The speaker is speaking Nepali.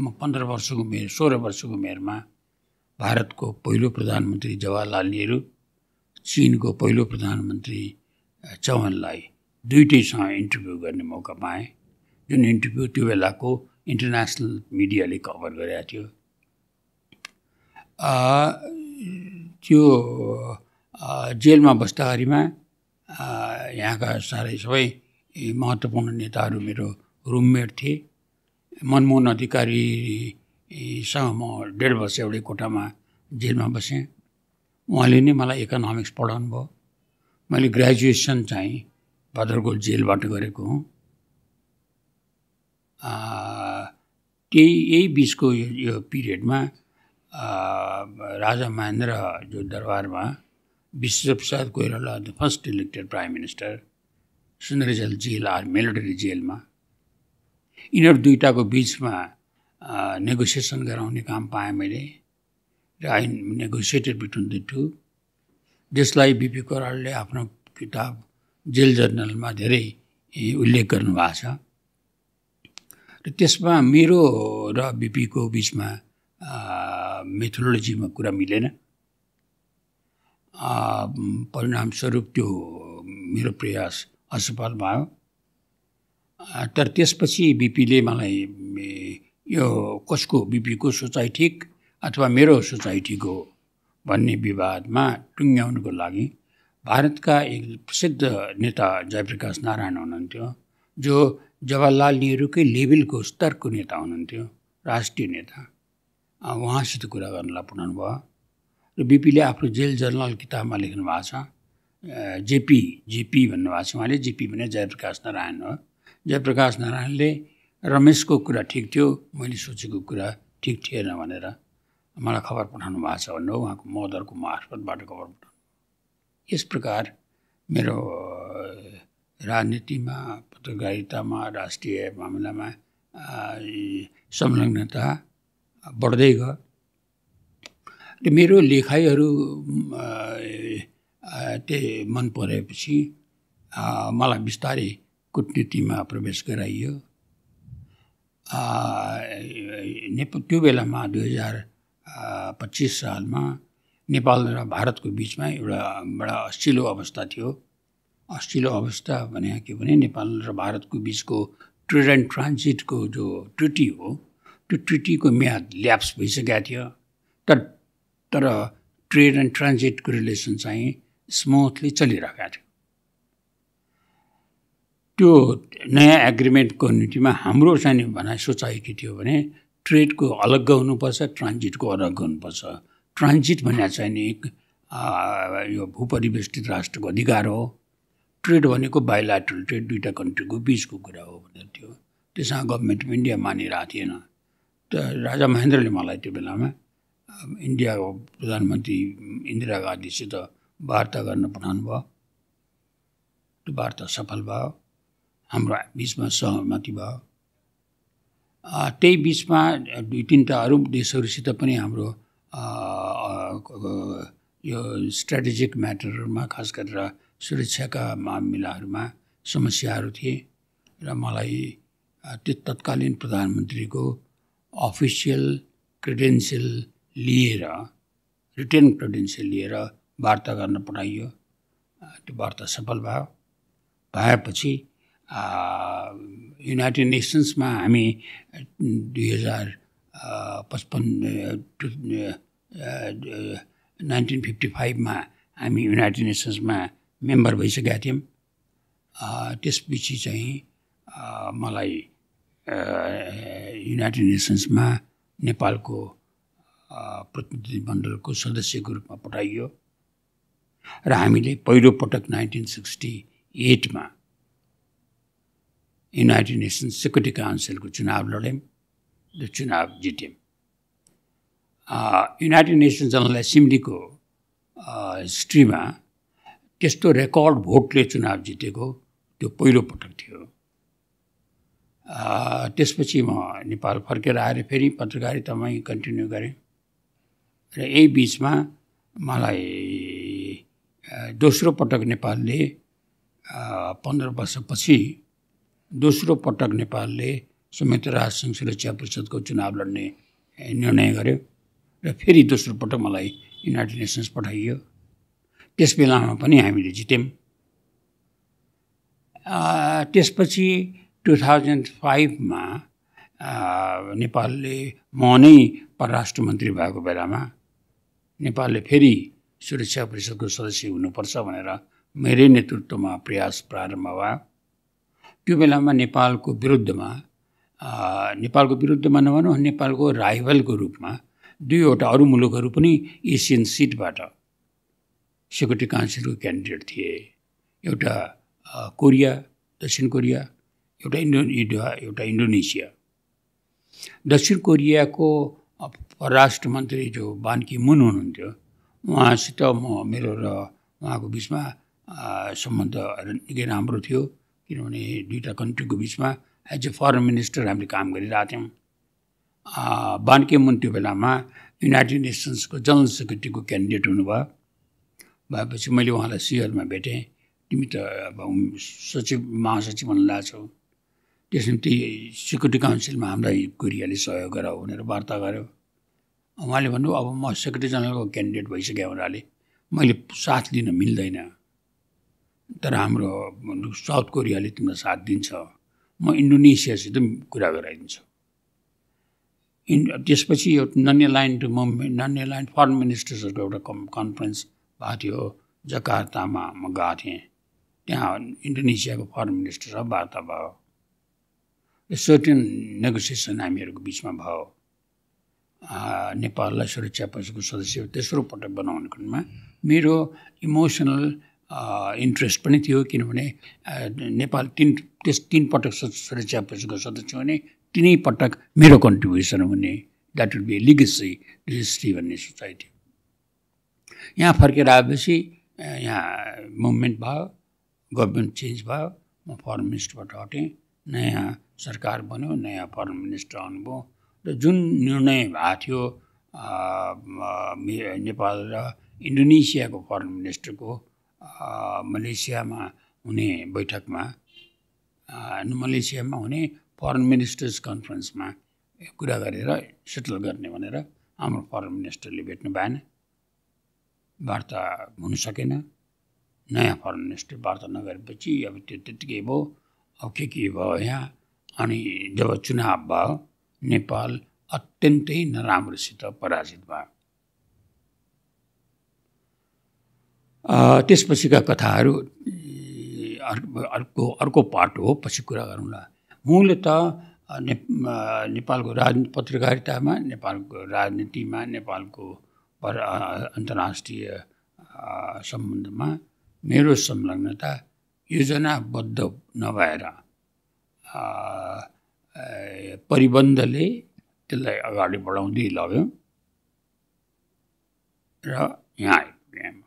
म पन्ध्र वर्षको उमेर सोह्र वर्षको उमेरमा भारतको पहिलो प्रधानमन्त्री जवाहरलाल नेहरू चिनको पहिलो प्रधानमन्त्री चौहानलाई दुइटैसँग इन्टरभ्यू गर्ने मौका पाएँ। जुन इन्टरभ्यू त्यो बेलाको इन्टरनेसनल मिडियाले कभर गरेको थियो। त्यो जेलमा बस्दाखेरिमा यहाँका साह्रै सबै महत्त्वपूर्ण नेताहरू मेरो रुममेट थिए। मनमोहन अधिकारीसँग म डेढ वर्ष एउटै कोठामा जेलमा बसेँ। उहाँले नै मलाई इकोनोमिक्स पढाउनु भयो। मैले ग्रेजुएसन चाहिँ भद्रकोट जेलबाट गरेको हुँ। त्यही यही बिचको यो पिरियडमा राजा महेन्द्र जो दरबारमा Bishwaprasad Koirala the first elected prime minister Sundarijal jail or military जेलमा यिनीहरू दुइटाको बिचमा नेगोसिएसन गराउने काम पाएँ मैले र I negotiated between the two जसलाई बिपी कोरालले आफ्नो किताब जेल जर्नलमा धेरै उल्लेख गर्नुभएको छ। र त्यसमा मेरो र बिपीको बिचमा मेथोलोजीमा कुरा मिलेन। परिणामस्वरूप त्यो मेरो प्रयास असफल भयो। तर त्यसपछि बिपीले मलाई यो कसको बिपीको सोचाइ ठिक अथवा मेरो सोचाइ ठिक हो भन्ने विवादमा टुङ्ग्याउनुको लागि भारतका एक प्रसिद्ध नेता जयप्रकाश नारायण हुनुहुन्थ्यो जो जवाहरलाल नेहरूकै लेभलको स्तरको नेता हुनुहुन्थ्यो राष्ट्रिय नेता। उहाँसित कुरा गर्नलाई पठाउनु भयो र बिपीले आफ्नो जेल जर्नल किताबमा लेख्नु भएको छ जेपी जेपी भन्नुभएको छ उहाँले जेपी भने जयप्रकाश नारायण हो। जयप्रकाश नारायणले रमेशको कुरा ठिक थियो मैले सोचेको कुरा ठिक थिएन भनेर मलाई खबर पठाउनु भएको छ भन्नु उहाँको मदरको मार्फतबाट खबर पठाउनु। यस प्रकार मेरो राजनीतिमा पत्रकारितामा राष्ट्रिय मामिलामा संलग्नता बढ्दै गयो। र मेरो लेखाइहरू त्यही मन परेपछि मलाई बिस्तारै कुटनीतिमा प्रवेश गराइयो। नेप त्यो बेलामा दुई हजार पच्चिस सालमा नेपाल र भारतको बिचमा एउटा बडा अस्चिलो अवस्था थियो। अस्चिलो अवस्था भने के भने नेपाल र भारतको बिचको ट्रेड एन्ड ट्रान्जिटको जो ट्रिटी हो त्यो ट्रिटीको म्याद ल्याप्स भइसकेको थियो। तर तर ट्रेड एन्ड ट्रान्जिटको रिलेसन चाहिँ स्मुथली चलिरहेको थियो। त्यो नयाँ एग्रिमेन्टको निम्तिमा हाम्रो चाहिँ भनाइ सोचाइ के थियो भने ट्रेडको अलग्ग हुनुपर्छ ट्रान्जिटको अलग्ग हुनुपर्छ ट्रान्जिट भन्ने चाहिँ नि यो भूपरिवेष्टित राष्ट्रको अधिकार हो। ट्रेड भनेको बाइलाटरल ट्रेड दुइटा कन्ट्रीको बिचको कुरा हो भनेर थियो त्यसमा गभर्मेन्ट अफ इन्डिया मानिरहेको थिएन। त राजा महेन्द्रले मलाई त्यो बेलामा इन्डियाको प्रधानमन्त्री इन्दिरा गान्धीसित वार्ता गर्न पठाउनु भयो त्यो वार्ता सफल भयो। हाम्रो बिचमा सहमति भयो। त्यही बिचमा दुई तिनवटा अरू देशहरूसित पनि हाम्रो यो स्ट्राटेजिक म्याटरहरूमा खास गरेर सुरक्षाका मामिलाहरूमा समस्याहरू थिए र मलाई त्यो तत्कालीन प्रधानमन्त्रीको अफिसियल क्रिडेन्सियल लिएर रिटेन क्रिडेन्सियल लिएर वार्ता गर्न पठाइयो। त्यो वार्ता सफल भयो। भएपछि युनाइटेड नेसन्समा हामी दुई हजार पचपन्न नाइन्टिन फिफ्टी फाइभमा हामी युनाइटेड नेसन्समा मेम्बर भइसकेका थियौँ। त्यसपछि चाहिँ मलाई युनाइटेड नेसन्समा नेपालको प्रतिनिधिमण्डलको सदस्यको रूपमा पठाइयो। र हामीले पहिलोपटक नाइन्टिन सिक्सटी एटमा युनाइटेड नेसन्स सेक्युरिटी काउन्सिलको चुनाव लड्यौँ र चुनाव जित्यौँ युनाइटेड नेसन्स जनरल एसेम्ब्लीको हिस्ट्रीमा त्यस्तो रेकर्ड भोटले चुनाव जितेको त्यो पहिलो पटक थियो त्यसपछि म नेपाल फर्केर आएर फेरि पत्रकारितामै कन्टिन्यू गरेँ र यही बिचमा मलाई दोस्रो पटक नेपालले पन्ध्र वर्षपछि दोस्रो पटक नेपालले संयुक्त राष्ट्रसङ्घ सुरक्षा परिषदको चुनाव लड्ने निर्णय गर्यो र फेरि दोस्रो पटक मलाई युनाइटेड नेसन्स पठाइयो। त्यस बेलामा पनि हामीले जित्यौँ त्यसपछि टु थाउजन्ड फाइभमा नेपालले म नै परराष्ट्र मन्त्री भएको बेलामा नेपालले फेरि सुरक्षा परिषदको सदस्य हुनुपर्छ भनेर मेरै नेतृत्वमा प्रयास प्रारम्भ भयो। त्यो बेलामा नेपालको विरुद्धमा नेपालको विरुद्धमा नभनौँ नेपालको राइभलको रूपमा दुईवटा अरू मुलुकहरू पनि एसियन सिटबाट सेक्युरिटी काउन्सिलको क्यान्डिडेट थिए। एउटा कोरिया दक्षिण कोरिया एउटा इन्डो एउटा इन्डोनेसिया। दक्षिण कोरियाको परराष्ट्र मन्त्री जो बान्की मुन हुनुहुन्थ्यो उहाँसित म मेरो र उहाँको बिचमा सम्बन्ध निकै राम्रो थियो। किनभने दुईवटा कन्ट्रीको बिचमा एज ए फरेन मिनिस्टर हामीले काम गरिरहेको थियौँ। बान्के मुन त्यो बेलामा युनाइटेड नेसन्सको जनरल सेक्रेटरीको क्यान्डिडेट हुनुभयो। भएपछि मैले उहाँलाई सियरमा भेटेँ। तिमी त अब सचिव महासचिव भन्नु लाग्छौ त्यस निम्ति सेक्युरिटी काउन्सिलमा हामीलाई कोरियाले सहयोग गर भनेर वार्ता गऱ्यो उहाँले भन्नु अब म सेक्रेटरी जनरलको क्यान्डिडेट भइसक्यो हुनाले मैले साथ लिन मिल्दैन। तर हाम्रो साउथ कोरियाले तिमीलाई साथ दिन्छ। म इन्डोनेसियासित कुरा गराइदिन्छु। इन त्यसपछि यो Non Aligned Movement Non Aligned foreign मिनिस्टर्सहरूको एउटा कम् कन्फरेन्स भएको थियो जकार्तामा म गएको थिएँ। त्यहाँ इन्डोनेसियाको फरेन मिनिस्टरसँग वार्ता भयो। सर्टेन नेगोसिएसन हामीहरूको बिचमा भयो। नेपाललाई सुरक्षा परिषदको सदस्य तेस्रो पटक बनाउने क्रममा मेरो इमोसनल इन्ट्रेस्ट पनि थियो किनभने नेपाल तिन त्यस तिन पटक सुरक्षा परिषदको सदस्य हुने तिनै पटक मेरो कन्ट्रिब्युसन हुने that will be legacy registry भन्ने थियो यहाँ फर्केर आएपछि यहाँ मुभमेन्ट भयो गभर्मेन्ट चेन्ज भयो म फरेन मिनिस्टरबाट हटेँ नयाँ सरकार बन्यो नयाँ फरेन मिनिस्टर आउनुभयो र जुन निर्णय भएको थियो नेपाल र इन्डोनेसियाको फरेन मिनिस्टरको मलेसियामा हुने बैठकमा मलेसियामा हुने फरेन मिनिस्टर्स कन्फरेन्समा कुरा गरेर सेटल गर्ने भनेर हाम्रो फरेन मिनिस्टरले भेट्नु भएन। वार्ता हुन सकेन। नयाँ फरेन मिनिस्टर वार्ता नगरेपछि अब त्यो त्यत्तिकै भयो। अब के के भयो यहाँ? अनि जब चुनाव भयो नेपाल अत्यन्तै नराम्रोसित पराजित भयो। त्यसपछिका कथाहरू अर्को अर्को पार्ट हो पछि कुरा गरौँला मूलत ने नेपालको राजनीति पत्रकारितामा नेपालको राजनीतिमा नेपालको अन्तर्राष्ट्रिय सम्बन्धमा मेरो संलग्नता योजनाबद्ध नभएर परिबन्धले त्यसलाई अगाडि बढाउँदै लग्यो। र यहाँ आइपुग्यौँ